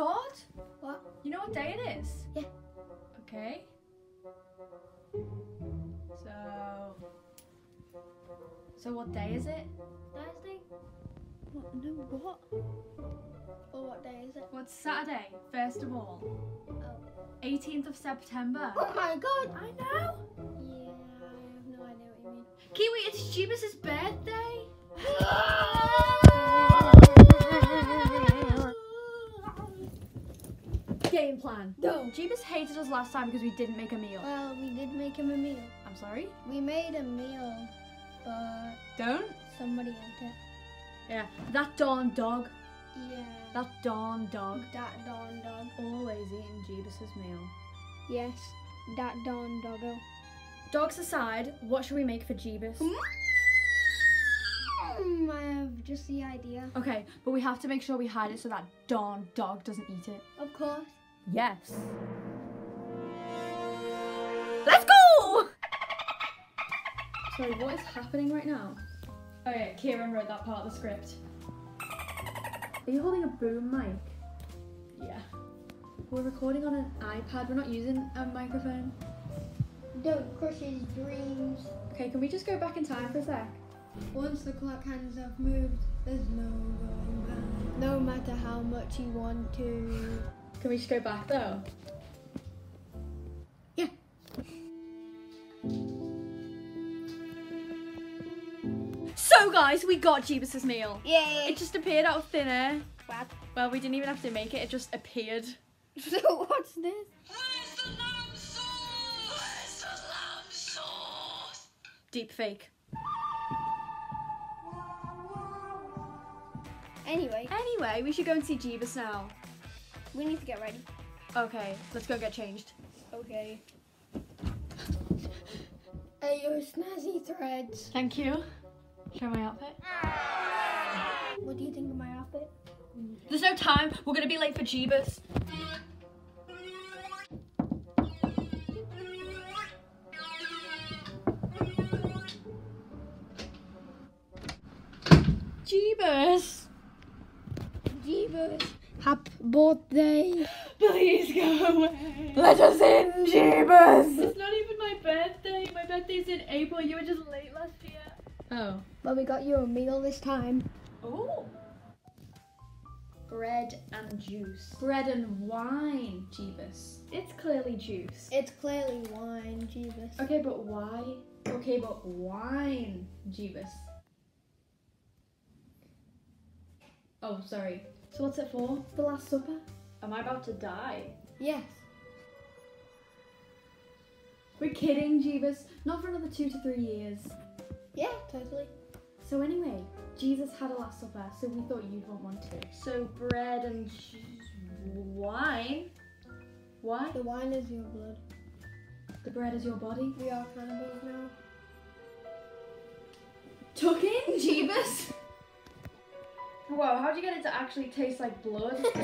God. What? You know what day it is? Yeah. Okay. So. So what day is it? Thursday? What? No, what? Or what day is it? What's Saturday? First of all. Oh. 18th of September. Oh my god! I know. Yeah, I have no idea what you mean. Kiwi, it's Jeebus's birthday. plan. No. Jeebus hated us last time because we didn't make a meal. Well, we did make him a meal. I'm sorry. We made a meal, but Don't. somebody ate it. Yeah. That darn dog. Yeah. That darn dog. That darn dog. Always eating Jeebus's meal. Yes, that Don doggo. Dogs aside, what should we make for Jeebus? Mm, I have just the idea. Okay, but we have to make sure we hide it so that darn dog doesn't eat it. Of course. Yes. Let's go! Sorry, what is happening right now? Oh yeah, Kieran wrote that part of the script. Are you holding a boom mic? Yeah. We're recording on an iPad, we're not using a microphone. Don't crush his dreams. Okay, can we just go back in time for a sec? Once the clock hands have moved, there's no going back. No matter how much you want to. Can we just go back though? Yeah. So guys, we got Jeebus's meal. Yay! It just appeared out of thin air. What? Well, we didn't even have to make it, it just appeared. So what's this? Where's the lamb sauce? Where's the lamb sauce? Deep fake. Anyway, Anyway, we should go and see Jeebus now. We need to get ready. Okay, let's go get changed. Okay. Hey, your snazzy threads. Thank you. Show my outfit. What do you think of my outfit? There's no time. We're gonna be late for Jeebus. Jeebus. Jeebus. Happy birthday. Please go away. Let us in, Jeebus. It's not even my birthday. My birthday's in April. You were just late last year. Oh. But we got you a meal this time. Oh. Bread and juice. Bread and wine, Jeebus. It's clearly juice. It's clearly wine, Jeebus. Okay, but why? Okay, but wine, Jeebus. Oh, sorry. So what's it for? The Last Supper? Am I about to die? Yes. We're kidding, Jeebus. Not for another two to three years. Yeah, totally. So anyway, Jesus had a Last Supper, so we thought you'd want one too. So bread and cheese, wine. Why? The wine is your blood. The bread is your body. We are cannibals now. Took in, Jeebus. Whoa, how'd you get it to actually taste like blood?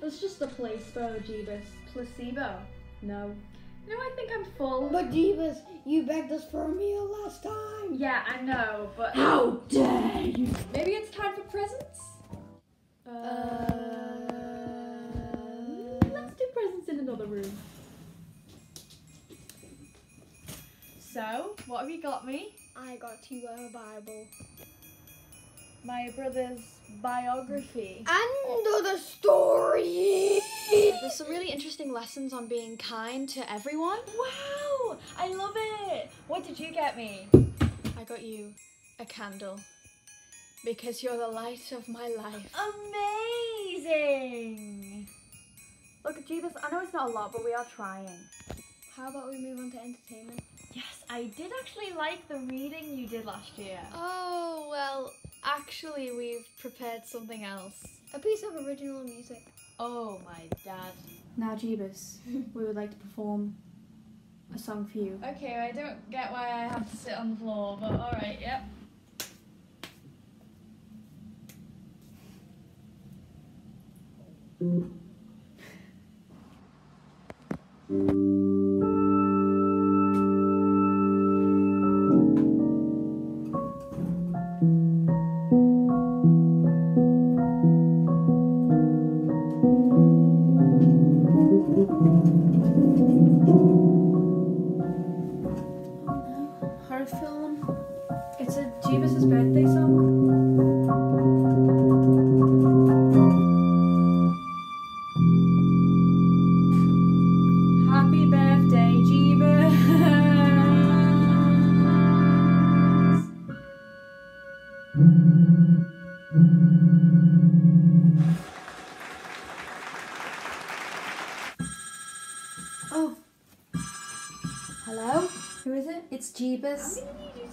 That's just a placebo, Jeebus. Placebo? No. No, I think I'm full. but Jeebus, you begged us for a meal last time. Yeah, I know, but how dare you? Maybe it's time for presents. Uh, let's do presents in another room. So, what have you got me? I got you a Bible. My brother's biography. And the story. There's some really interesting lessons on being kind to everyone. Wow, I love it. What did you get me? I got you a candle because you're the light of my life. Amazing. Look, Jeebus, I know it's not a lot, but we are trying. How about we move on to entertainment? Yes, I did actually like the reading you did last year. Oh, well, actually, we've prepared something else. A piece of original music. Oh, my dad. Now, Jeebus, we would like to perform a song for you. Okay, I don't get why I have to sit on the floor, but alright, yep. Jeebus.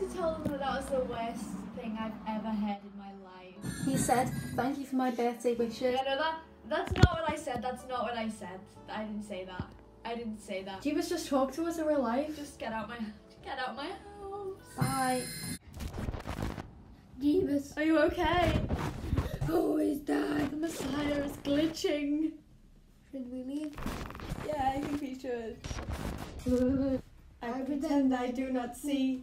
You to tell them that that was the worst thing I've ever heard in my life. He said, Thank you for my birthday wishes. Yeah, no, that that's not what I said. That's not what I said. I didn't say that. I didn't say that. Jeebus just talk to us in real life. Just get out my get out my house. Bye. Jeebus. Are you okay? Oh, he's dead. The Messiah is glitching. Should we leave? Yeah, I think we should. I pretend I do not see.